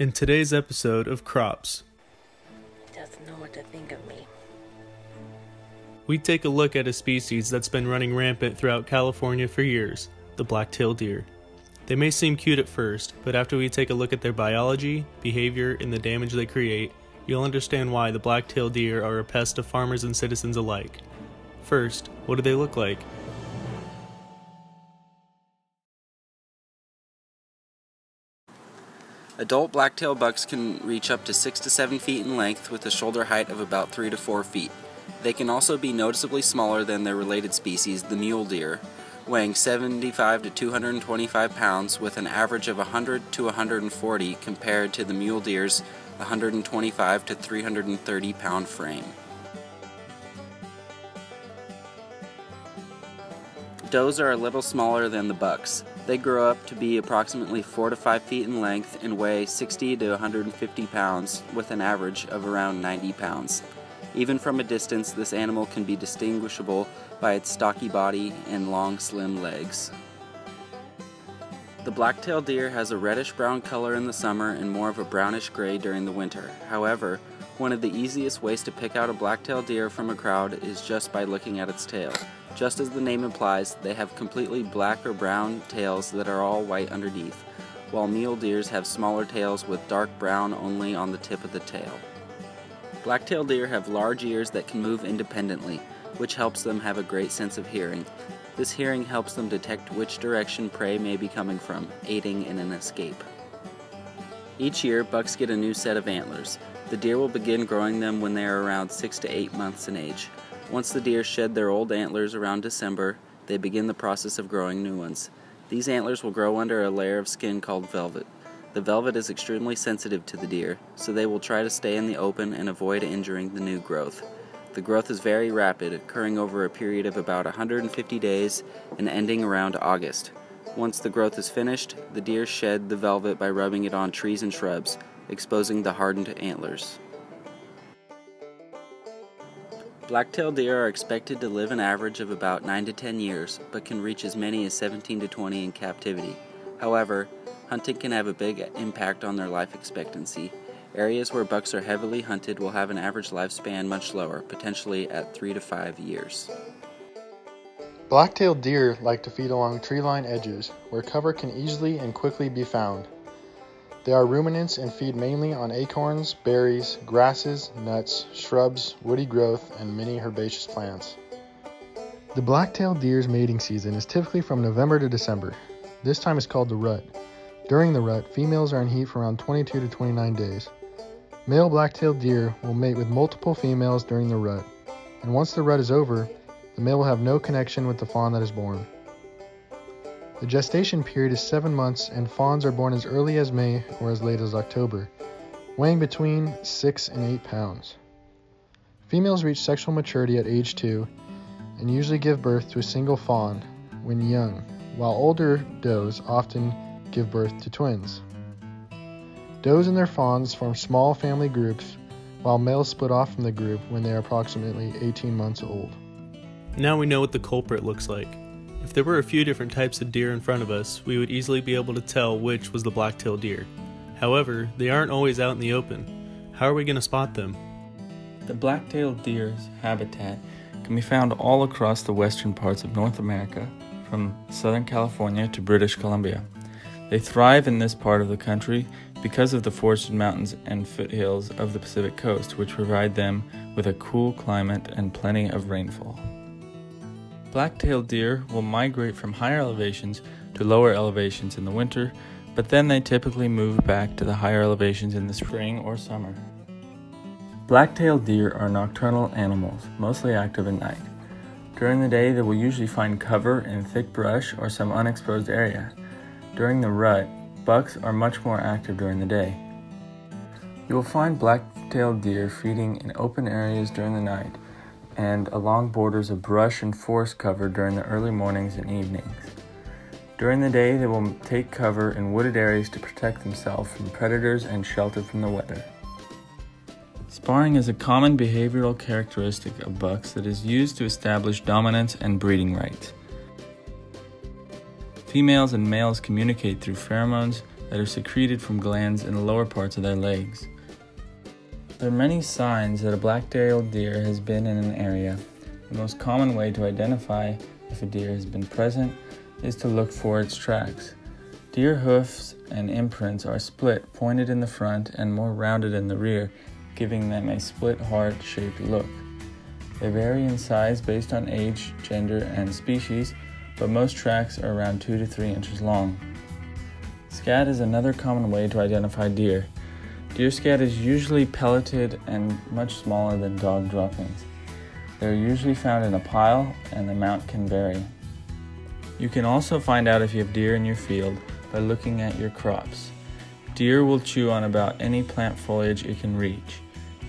In today's episode of Crops, doesn't know what to think of me. we take a look at a species that's been running rampant throughout California for years the black-tailed deer. They may seem cute at first, but after we take a look at their biology, behavior, and the damage they create, you'll understand why the black-tailed deer are a pest to farmers and citizens alike. First, what do they look like? Adult blacktail bucks can reach up to 6 to 7 feet in length with a shoulder height of about 3 to 4 feet. They can also be noticeably smaller than their related species, the mule deer, weighing 75 to 225 pounds with an average of 100 to 140 compared to the mule deer's 125 to 330 pound frame. Does are a little smaller than the bucks. They grow up to be approximately 4 to 5 feet in length and weigh 60 to 150 pounds with an average of around 90 pounds. Even from a distance, this animal can be distinguishable by its stocky body and long, slim legs. The black-tailed deer has a reddish-brown color in the summer and more of a brownish-gray during the winter. However, one of the easiest ways to pick out a black-tailed deer from a crowd is just by looking at its tail. Just as the name implies, they have completely black or brown tails that are all white underneath, while mule deers have smaller tails with dark brown only on the tip of the tail. Black-tailed deer have large ears that can move independently, which helps them have a great sense of hearing. This hearing helps them detect which direction prey may be coming from, aiding in an escape. Each year, bucks get a new set of antlers. The deer will begin growing them when they are around 6 to 8 months in age. Once the deer shed their old antlers around December, they begin the process of growing new ones. These antlers will grow under a layer of skin called velvet. The velvet is extremely sensitive to the deer, so they will try to stay in the open and avoid injuring the new growth. The growth is very rapid, occurring over a period of about 150 days and ending around August. Once the growth is finished, the deer shed the velvet by rubbing it on trees and shrubs, exposing the hardened antlers. Black-tailed deer are expected to live an average of about 9 to 10 years, but can reach as many as 17 to 20 in captivity. However, hunting can have a big impact on their life expectancy. Areas where bucks are heavily hunted will have an average lifespan much lower, potentially at 3 to 5 years. Black-tailed deer like to feed along tree-line edges, where cover can easily and quickly be found. They are ruminants and feed mainly on acorns, berries, grasses, nuts, shrubs, woody growth, and many herbaceous plants. The black-tailed deer's mating season is typically from November to December. This time is called the rut. During the rut, females are in heat for around 22 to 29 days. Male black-tailed deer will mate with multiple females during the rut, and once the rut is over, the male will have no connection with the fawn that is born. The gestation period is 7 months, and fawns are born as early as May or as late as October, weighing between 6 and 8 pounds. Females reach sexual maturity at age 2 and usually give birth to a single fawn when young, while older does often give birth to twins. Does and their fawns form small family groups, while males split off from the group when they are approximately 18 months old. Now we know what the culprit looks like. If there were a few different types of deer in front of us, we would easily be able to tell which was the black-tailed deer. However, they aren't always out in the open. How are we going to spot them? The black-tailed deer's habitat can be found all across the western parts of North America, from Southern California to British Columbia. They thrive in this part of the country because of the forested mountains and foothills of the Pacific coast, which provide them with a cool climate and plenty of rainfall. Black-tailed deer will migrate from higher elevations to lower elevations in the winter, but then they typically move back to the higher elevations in the spring or summer. Black-tailed deer are nocturnal animals, mostly active at night. During the day, they will usually find cover in thick brush or some unexposed area. During the rut, bucks are much more active during the day. You will find black-tailed deer feeding in open areas during the night and along borders of brush and forest cover during the early mornings and evenings. During the day, they will take cover in wooded areas to protect themselves from predators and shelter from the weather. Sparring is a common behavioral characteristic of bucks that is used to establish dominance and breeding rights. Females and males communicate through pheromones that are secreted from glands in the lower parts of their legs. There are many signs that a black-tailed deer has been in an area. The most common way to identify if a deer has been present is to look for its tracks. Deer hoofs and imprints are split, pointed in the front, and more rounded in the rear, giving them a split heart shaped look. They vary in size based on age, gender, and species, but most tracks are around 2 to 3 inches long. Scat is another common way to identify deer. Deer scat is usually pelleted and much smaller than dog droppings. They are usually found in a pile and the amount can vary. You can also find out if you have deer in your field by looking at your crops. Deer will chew on about any plant foliage it can reach.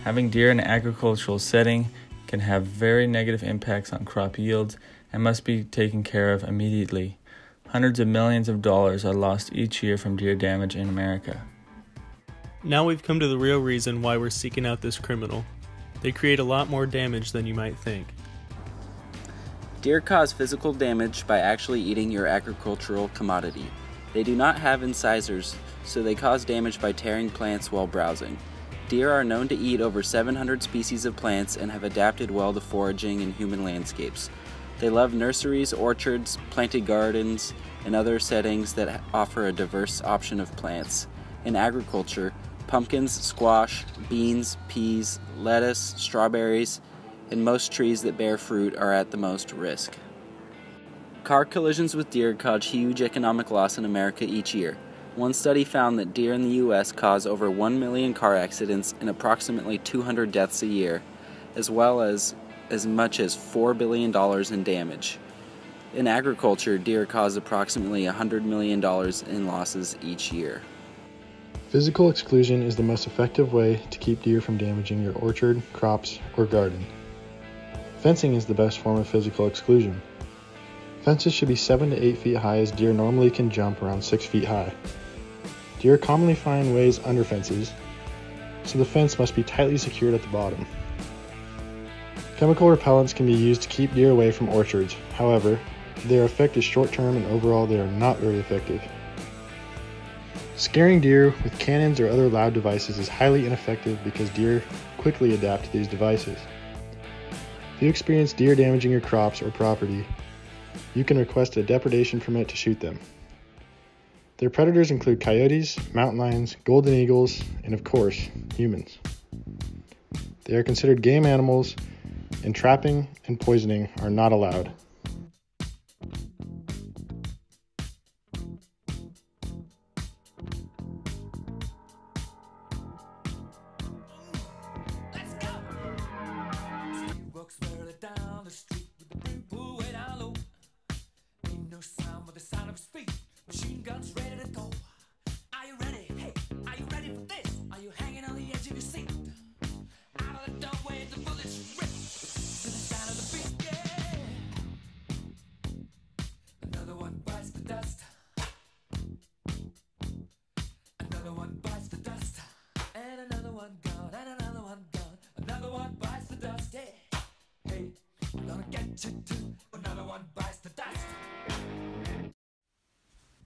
Having deer in an agricultural setting can have very negative impacts on crop yields and must be taken care of immediately. Hundreds of millions of dollars are lost each year from deer damage in America. Now we've come to the real reason why we're seeking out this criminal. They create a lot more damage than you might think. Deer cause physical damage by actually eating your agricultural commodity. They do not have incisors, so they cause damage by tearing plants while browsing. Deer are known to eat over 700 species of plants and have adapted well to foraging in human landscapes. They love nurseries, orchards, planted gardens, and other settings that offer a diverse option of plants. In agriculture, pumpkins, squash, beans, peas, lettuce, strawberries, and most trees that bear fruit are at the most risk. Car collisions with deer cause huge economic loss in America each year. One study found that deer in the U.S. cause over 1 million car accidents and approximately 200 deaths a year, as well as as much as $4 billion in damage. In agriculture, deer cause approximately $100 million in losses each year. Physical exclusion is the most effective way to keep deer from damaging your orchard, crops, or garden. Fencing is the best form of physical exclusion. Fences should be 7 to 8 feet high as deer normally can jump around 6 feet high. Deer commonly find ways under fences, so the fence must be tightly secured at the bottom. Chemical repellents can be used to keep deer away from orchards. However, their effect is short term and overall they are not very effective. Scaring deer with cannons or other loud devices is highly ineffective because deer quickly adapt to these devices. If you experience deer damaging your crops or property, you can request a depredation permit to shoot them. Their predators include coyotes, mountain lions, golden eagles, and of course, humans. They are considered game animals, and trapping and poisoning are not allowed. Gonna get you. Another one bites the dust.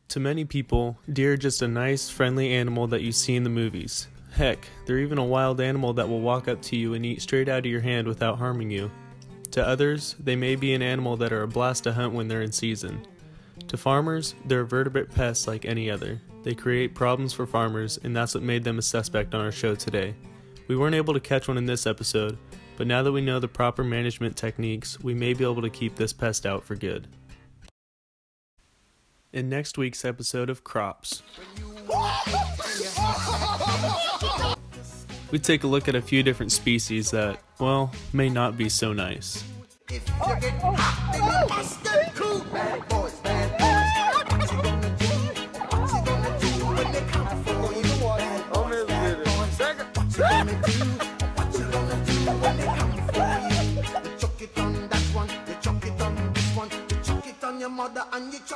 To many people, deer are just a nice, friendly animal that you see in the movies. Heck, they're even a wild animal that will walk up to you and eat straight out of your hand without harming you. To others, they may be an animal that are a blast to hunt when they're in season. To farmers, they're vertebrate pests like any other. They create problems for farmers, and that's what made them a suspect on our show today. We weren't able to catch one in this episode, but now that we know the proper management techniques, we may be able to keep this pest out for good. In next week's episode of Crops, we take a look at a few different species that, well, may not be so nice.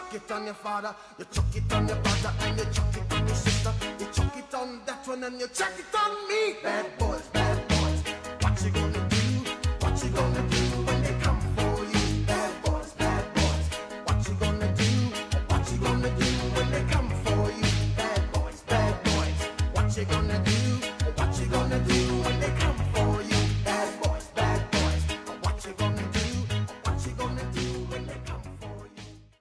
Chuck it on your father, you chuck it on your brother and you chuck it on your sister, you chuck it on that one and you chuck it on me. Bad boys,